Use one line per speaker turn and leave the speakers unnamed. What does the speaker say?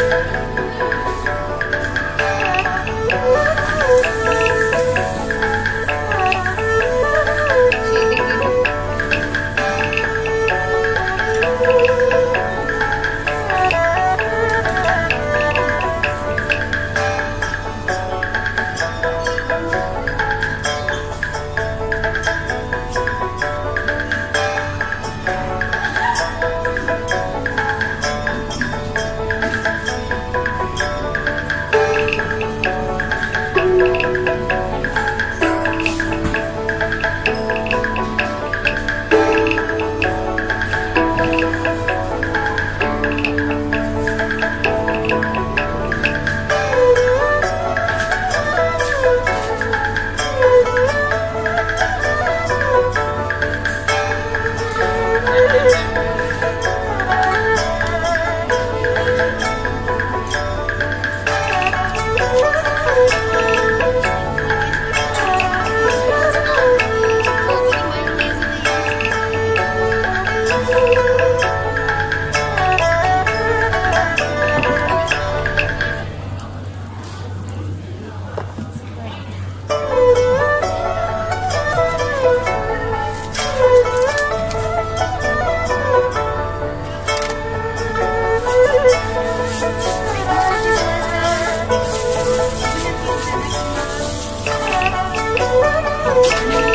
Thank you.
啊。